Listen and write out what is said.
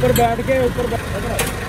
ऊपर बैठ के ऊपर बैठ